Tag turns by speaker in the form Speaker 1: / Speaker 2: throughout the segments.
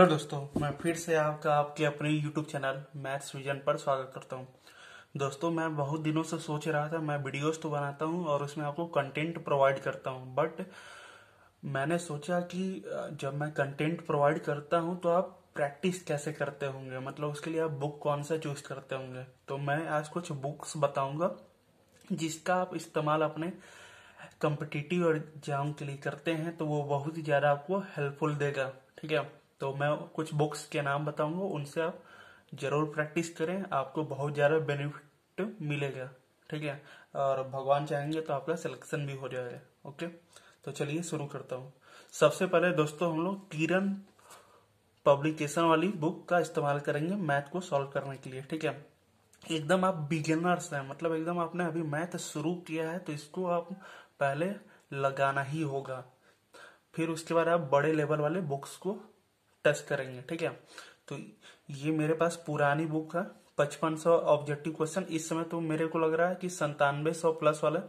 Speaker 1: Hello दोस्तों, मैं फिर से आपका, आपके अपने यूट्यूब चैनल मैथ्स विजन पर स्वागत करता हूँ। दोस्तों, मैं बहुत दिनों से सोच रहा था, मैं वीडियोस तो बनाता हूँ और उसमें आपको कंटेंट प्रोवाइड करता हूँ बट मैंने सोचा कि जब मैं कंटेंट प्रोवाइड करता हूँ तो आप प्रैक्टिस कैसे करते होंगे? मतलब उसके लिए आप बुक कौन सा चूज़ करते होंगे? तो मैं आज कुछ बुक्स बताऊँगा, जिसका आप इस्तेमाल अपने कम्पिटिटिव एग्ज़ाम के लिए करते हैं तो वो बहुत ही ज़्यादा आपको हेल्पफुल देगा, ठीक है? तो मैं कुछ बुक्स के नाम बताऊँगा, उनसे आप ज़रूर प्रैक्टिस करें, आपको बहुत ज़्यादा बेनिफिट मिलेगा, ठीक है? और भगवान चाहेंगे तो आपका सिलेक्शन भी हो जाएगा ओके तो चलिए शुरू करता हूँ। सबसे पहले दोस्तों, हम लोग किरण पब्लिकेशन वाली बुक का इस्तेमाल करेंगे मैथ को सॉल्व करने के लिए, ठीक है? एकदम आप बिगिनर्स हैं मतलब एकदम आपने अभी मैथ शुरू किया है तो इसको आप पहले लगाना ही होगा। फिर उसके बाद आप बड़े लेवल वाले बुक्स को टच करेंगे ठीक है? तो ये मेरे पास पुरानी बुक है पचपन सौ ऑब्जेक्टिव क्वेश्चन इस समय तो मेरे को लग रहा है कि संतानवे सौ प्लस वाला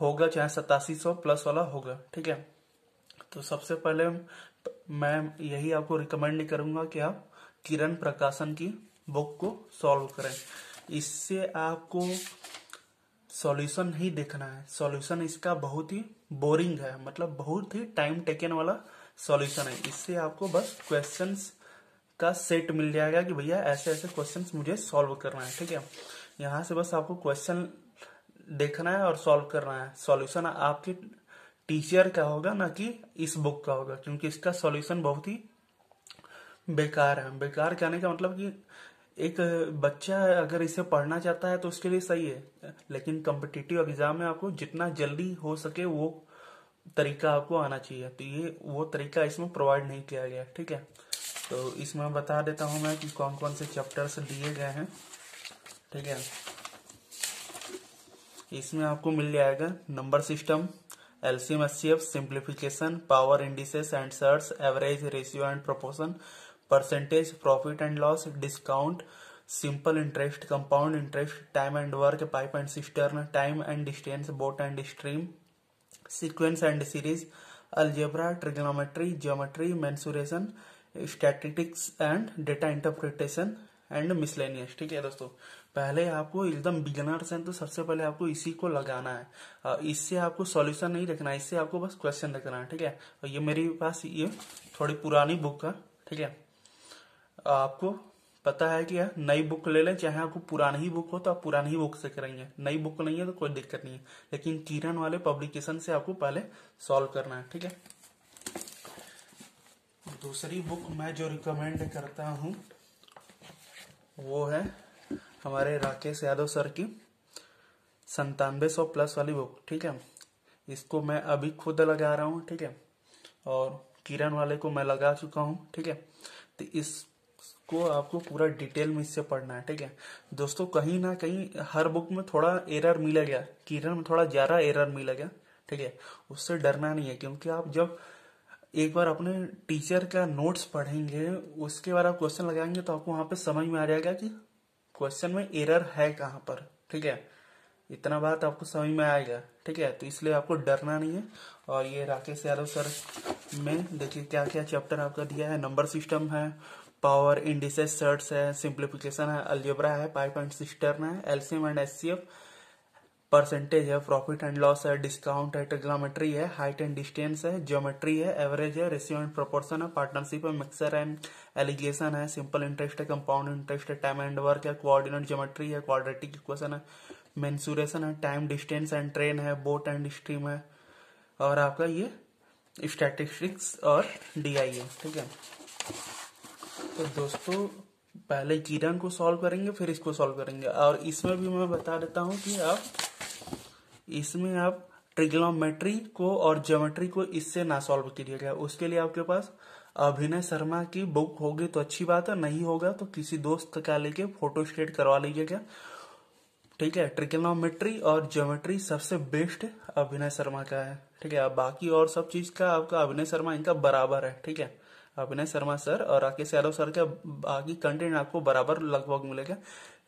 Speaker 1: होगा, चाहे सतासी सौ प्लस वाला होगा, ठीक है? तो सबसे पहले मैं यही आपको रिकमेंड करूँगा कि आप किरण प्रकाशन की बुक को सॉल्व करें। इससे आपको सॉल्यूशन ही देखना है। सॉल्यूशन इसका बहुत ही बोरिंग है मतलब बहुत ही टाइम टेकन वाला सॉल्यूशन है। इससे आपको बस क्वेश्चंस का सेट मिल जाएगा कि भैया ऐसे ऐसे क्वेश्चंस मुझे सॉल्व करना है, ठीक है? यहाँ से बस आपको क्वेश्चन देखना है और सॉल्व करना है। सॉल्यूशन आपके टीचर का होगा, ना कि इस बुक का होगा, क्योंकि इसका सॉल्यूशन बहुत ही बेकार है। बेकार कहने का मतलब कि एक बच्चा अगर इसे पढ़ना चाहता है तो उसके लिए सही है, लेकिन कम्पिटिटिव एग्ज़ाम में आपको जितना जल्दी हो सके वो तरीका आपको आना चाहिए। तो ये, वो तरीका इसमें प्रोवाइड नहीं किया गया, ठीक है? तो इसमें बता देता हूँ मैं कि कौन कौन से चैप्टर्स दिए गए हैं, ठीक है? इसमें आपको मिल जाएगा number system LCM SCF simplification power indices and search average ratio and proportion percentage profit and loss discount simple interest compound interest time and work pipe and cistern time and distance boat and stream sequence and series, algebra, trigonometry, geometry, mensuration, statistics and data interpretation and miscellaneous ठीक है दोस्तों? पहले आपको एकदम beginners हैं तो सबसे पहले आपको इसी को लगाना है। इससे आपको सॉल्यूशन नहीं रखना है, इससे आपको बस क्वेश्चन रखना है, ठीक है? और ये मेरे पास ये थोड़ी पुरानी बुक है, ठीक है? आपको पता है कि नई बुक ले लें, चाहे आपको पुरानी ही बुक हो तो आप पुरानी ही बुक से करेंगे। नई बुक नहीं है तो कोई दिक्कत नहीं है। लेकिन किरण वाले पब्लिकेशन से आपको पहले सॉल्व करना है, ठीक है? दूसरी बुक मैं जो रिकमेंड करता हूँ, वो है हमारे राकेश यादव सर की संतानवे सौ प्लस वाली बुक ठीक है? इसको मैं अभी खुद लगा रहा हूँ, ठीक है? और किरण वाले को मैं लगा चुका हूँ, ठीक है? तो इस को आपको पूरा डिटेल में इससे पढ़ना है, ठीक है? दोस्तों, कहीं ना कहीं हर बुक में थोड़ा एरर मिला गया। किरण में थोड़ा ज़्यादा एरर मिला गया, ठीक है? उससे डरना नहीं है, क्योंकि आप जब एक बार अपने टीचर का नोट्स पढ़ेंगे, उसके बाद आप क्वेश्चन लगाएँगे तो आपको वहाँ पे समझ में आ जाएगा कि क्वेश्चन में एरर है कहाँ पर, ठीक है? इतना बात आपको समझ में आएगा, ठीक है? तो इसलिए आपको डरना नहीं है। और ये राकेश यादव सर, में देखिए क्या क्या चैप्टर आपका दिया है। नंबर सिस्टम है पावर इंडिसेस सर्ट्स है, सिंप्लीफिकेशन है, अल्जेब्रा है पाइप एंड सिस्टर्न है, एलसीएम एंड एससीएफ परसेंटेज है, प्रॉफिट एंड लॉस है, डिस्काउंट है टेग्नोमेट्री है, हाइट एंड डिस्टेंस है, ज्योमेट्री है, एवरेज है, रेशियो एंड प्रोपोर्शन है, पार्टनरशिप है, मिक्सर एंड एलिगेशन है, सिंपल इंटरेस्ट है, कंपाउंड इंटरेस्ट है, टाइम एंड वर्क है, कोऑर्डिनेट ज्योमेट्री है, क्वाड्रेटिक इक्वेशन है मेन्सुरेशन है, टाइम डिस्टेंस एंड ट्रेन है, बोट एंड स्ट्रीम है, और आपका ये स्टैटिस्टिक्स और डीआई है, ठीक है। तो दोस्तों, पहले किरण को सॉल्व करेंगे, फिर इसको सॉल्व करेंगे। और इसमें भी मैं बता देता हूँ कि आप इसमें आप ट्रिग्नोमेट्री को और ज्योमेट्री को इससे ना सॉल्व कीजिएगा उसके लिए आपके पास अभिनय शर्मा की बुक होगी तो अच्छी बात है, नहीं होगा तो किसी दोस्त का लेके फ़ोटो स्टेट करवा लीजिएगा ठीक है ट्रिग्नोमेट्री और ज्योमेट्री सबसे बेस्ट अभिनय शर्मा का है, ठीक है? बाकी और सब चीज़ का आपका अभिनय शर्मा इनका बराबर है, ठीक है? अभिनय शर्मा सर और राकेश यादव सर के बाकी कंटेंट आपको बराबर लगभग मिलेगा।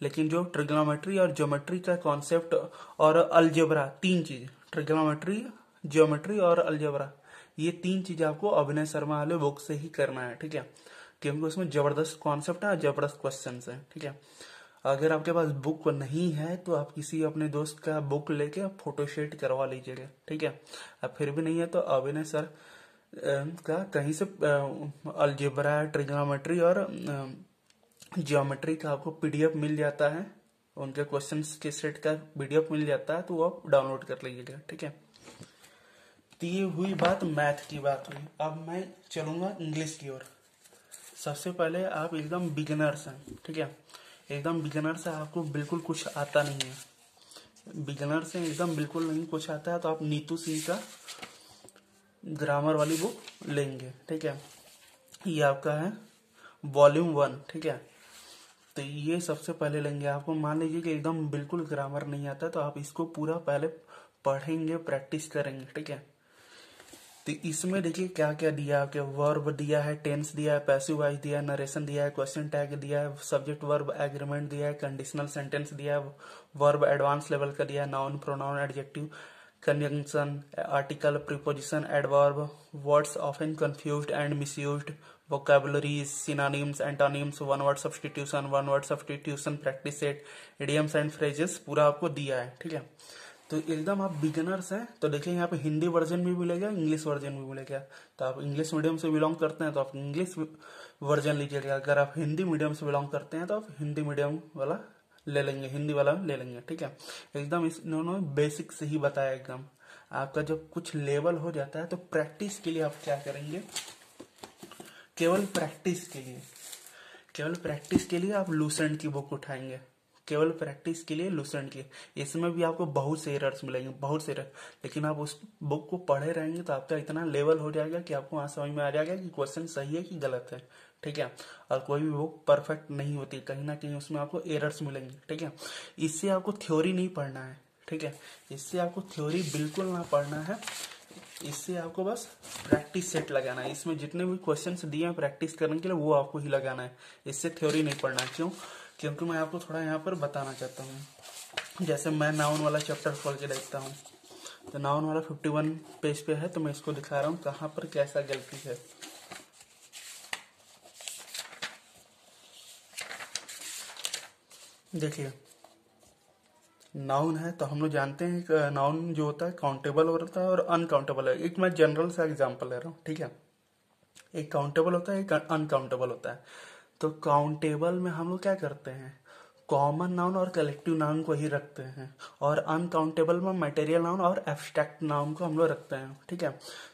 Speaker 1: लेकिन जो ट्रिग्नोमेट्री और ज्योमेट्री का कॉन्सेप्ट और अल्जेब्रा तीन चीज़। ट्रिग्नोमेट्री ज्योमेट्री और अल्जेब्रा ये तीन चीज़ आपको अभिनय शर्मा वाले बुक से ही करना है, ठीक है? क्योंकि उसमें ज़बरदस्त कॉन्सेप्ट है ज़बरदस्त क्वेश्चन है, ठीक है? अगर आपके पास बुक नहीं है तो आप किसी अपने दोस्त का बुक लेके फोटोशेट करवा लीजिएगा, ठीक है? अब फिर भी नहीं है तो अभिनय सर का कहीं से अलजेबरा, ट्रिग्नोमेट्री और जियोमेट्री का आपको पीडीएफ मिल जाता है। उनके क्वेश्चंस के सेट का पीडीएफ मिल जाता है तो वो आप डाउनलोड कर लीजिएगा, ठीक है? तो ये हुई बात मैथ की बात हुई। अब मैं चलूँगा इंग्लिश की ओर। सबसे पहले आप एकदम बिगिनर्स हैं, ठीक है? एकदम बिगिनर से आपको बिल्कुल कुछ आता नहीं है। बिगिनर से एकदम बिल्कुल नहीं कुछ आता है तो आप नीतू सिंह का ग्रामर वाली बुक लेंगे, ठीक है? ये आपका है वॉल्यूम वन, ठीक है? तो ये सबसे पहले लेंगे आपको। मान लीजिए कि एकदम बिल्कुल ग्रामर नहीं आता तो आप इसको पूरा पहले पढ़ेंगे, प्रैक्टिस करेंगे, ठीक है? तो इसमें देखिए क्या क्या दिया आपके। वर्ब दिया है, टेंस दिया है, पैसिव वाइज दिया है, नरेशन दिया है, क्वेश्चन टैग दिया है, सब्जेक्ट वर्ब एग्रीमेंट दिया है, कंडीशनल सेंटेंस दिया है, वर्ब एडवांस लेवल का दिया है, noun, pronoun, adjective conjunction article preposition adverb words often confused and misused vocabularies synonyms antonyms one word substitution one word substitution practice set idioms and phrases पूरा आपको दिया है ठीक है तो एकदम आप बिगिनर्स हैं तो देखिए यहाँ पे हिंदी वर्जन भी मिलेगा इंग्लिश वर्जन भी मिलेगा तो आप इंग्लिश मीडियम से बिलोंग करते हैं तो आप इंग्लिश वर्जन लीजिएगा अगर आप हिंदी मीडियम से बिलोंग करते हैं तो आप हिंदी मीडियम वाला ले लेंगे, हिंदी वाला ले लेंगे, ठीक है? एकदम इन्होंने बेसिक से ही बताया एकदम। आपका जब कुछ लेवल हो जाता है तो प्रैक्टिस के लिए आप क्या करेंगे? केवल प्रैक्टिस के लिए, केवल प्रैक्टिस के लिए आप लूसेंट की बुक उठाएँगे। केवल प्रैक्टिस के लिए लूसेंट की। इसमें भी आपको बहुत से एरर्स मिलेंगे, बहुत से एरर लेकिन आप उस बुक को पढ़े रहेंगे तो आपका इतना लेवल हो जाएगा कि आपको वहाँ समझ में आ जाएगा कि क्वेश्चन सही है कि गलत है। ठीक है? और कोई भी बुक परफेक्ट नहीं होती, कहीं ना कहीं उसमें आपको एरर्स मिलेंगे, ठीक है? इससे आपको थ्योरी नहीं पढ़ना है, ठीक है? इससे आपको थ्योरी बिल्कुल ना पढ़ना है। इससे आपको बस प्रैक्टिस सेट लगाना है। इसमें जितने भी क्वेश्चंस दिए हैं प्रैक्टिस करने के लिए, वो आपको ही लगाना है। इससे थ्योरी नहीं पढ़ना क्यों? क्योंकि मैं आपको थोड़ा यहाँ पर बताना चाहता हूँ। जैसे मैं नाउन वाला चैप्टर खोल के देखता हूँ। तो नाउन वाला फिफ्टी वन पेज पे है तो मैं इसको दिखा रहा हूँ, कहाँ पर कैसा गलती है। देखिए नाउन है तो हम लोग जानते हैं नाउन जो होता है काउंटेबल होता है और अनकाउंटेबल है। एक मैं जनरल सा एग्जांपल ले रहा हूँ, ठीक है? एक काउंटेबल होता है, एक अनकाउंटेबल होता है। तो काउंटेबल में हम लोग क्या करते हैं? कॉमन नाउन और कलेक्टिव नाउन को ही रखते हैं। और अनकाउंटेबल में मटेरियल नाउन और एब्स्ट्रैक्ट नाउन को हम लोग रखते हैं, ठीक है?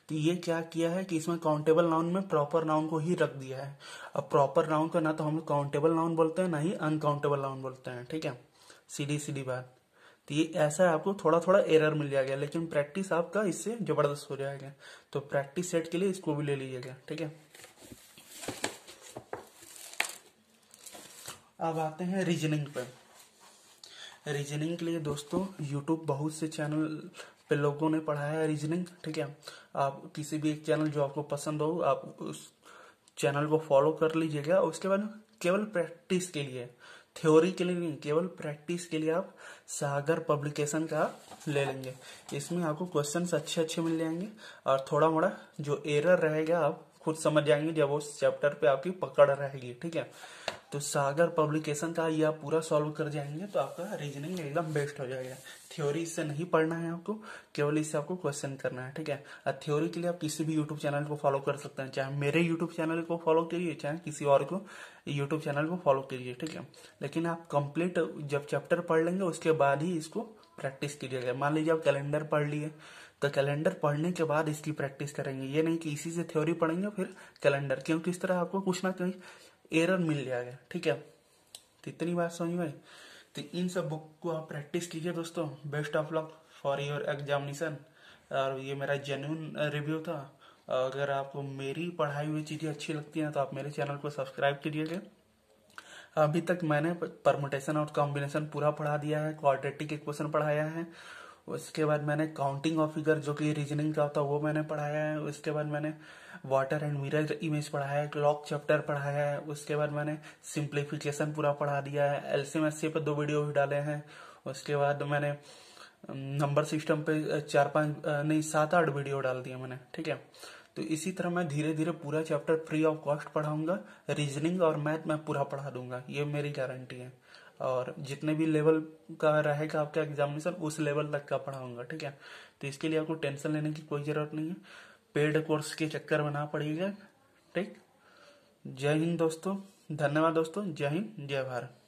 Speaker 1: तो ये क्या किया है कि इसमें काउंटेबल नाउन में प्रॉपर नाउन को ही रख दिया है। अब प्रॉपर नाउन को ना तो हम लोग काउंटेबल नाउन बोलते हैं, ना ही अनकाउंटेबल नाउन बोलते हैं, ठीक है? सीधी सीधी बात। तो ये ऐसा है, आपको थोड़ा थोड़ा एरर मिल जाएगा, लेकिन प्रैक्टिस आपका इससे ज़बरदस्त हो जाएगा। तो प्रैक्टिस सेट के लिए इसको भी ले लीजिएगा, ठीक है? अब आते हैं रीजनिंग पर। रीजनिंग के लिए दोस्तों यूट्यूब बहुत से चैनल पे लोगों ने पढ़ाया है रीजनिंग ठीक है? आप किसी भी एक चैनल जो आपको पसंद हो, आप उस चैनल को फॉलो कर लीजिएगा। उसके बाद केवल प्रैक्टिस के लिए थ्योरी के लिए नहीं, केवल प्रैक्टिस के लिए आप सागर पब्लिकेशन का ले लेंगे। इसमें आपको क्वेश्चंस अच्छे अच्छे मिल जाएँगे। और थोड़ा मोड़ा जो एरर रहेगा, आप खुद समझ जाएँगे जब उस चैप्टर पे आपकी पकड़ रहेगी, ठीक है? तो सागर पब्लिकेशन का ये आप पूरा सॉल्व कर जाएँगे तो आपका रीजनिंग एकदम बेस्ट हो जाएगा। थ्योरी इससे नहीं पढ़ना है आपको, केवल इससे आपको क्वेश्चन करना है, ठीक है? और थ्योरी के लिए आप किसी भी यूट्यूब चैनल को फॉलो कर सकते हैं, चाहे मेरे यूट्यूब चैनल को फॉलो करिए, चाहे किसी और को यूट्यूब चैनल को फॉलो करिए, ठीक है? लेकिन आप कंप्लीट जब चैप्टर पढ़ लेंगे, उसके बाद ही इसको प्रैक्टिस कीजिएगा। मान लीजिए आप कैलेंडर पढ़ लिए तो कैलेंडर पढ़ने के बाद इसकी प्रैक्टिस करेंगे। ये नहीं कि इसी से थ्योरी पढ़ेंगे फिर कैलेंडर, क्योंकि इस तरह आपको कुछ ना कहीं एरर मिल जाएगा ठीक है? तो इतनी बात समझ में तो इन सब बुक को आप प्रैक्टिस कीजिए दोस्तों। Best of luck for your examination. और ये मेरा जेन्यून रिव्यू था। अगर आपको मेरी पढ़ाई हुई चीज़ें अच्छी लगती हैं तो आप मेरे चैनल को सब्सक्राइब कीजिएगा। अभी तक मैंने परमुटेशन और कॉम्बिनेशन पूरा पढ़ा दिया है। क्वाड्रेटिक इक्वेशन पढ़ाया है। उसके बाद मैंने काउंटिंग ऑफ़ फिगर जो कि रीजनिंग का होता है वो मैंने पढ़ाया है। उसके बाद मैंने वाटर एंड मिरर इमेज पढ़ाया है क्लॉक चैप्टर पढ़ाया है। उसके बाद मैंने सिंप्लीफिकेशन पूरा पढ़ा दिया है। एलसीएम एस पे दो वीडियो भी डाले हैं। उसके बाद मैंने नंबर सिस्टम पे चार पाँच नहीं, सात आठ वीडियो डाल दिए मैंने, ठीक है? तो इसी तरह मैं धीरे धीरे पूरा चैप्टर फ्री ऑफ़ कॉस्ट पढ़ाऊँगा। रीजनिंग और मैथ मैं पूरा पढ़ा दूँगा। ये मेरी गारंटी है। और जितने भी लेवल का रहेगा आपका एग्जामिनेशन उस लेवल तक का पढ़ाऊँगा, ठीक है? तो इसके लिए आपको टेंशन लेने की कोई ज़रूरत नहीं है। पेड कोर्स के चक्कर में ना पड़ेगा ठीक? जय हिंद दोस्तों, धन्यवाद दोस्तों, जय हिंद, जय भारत।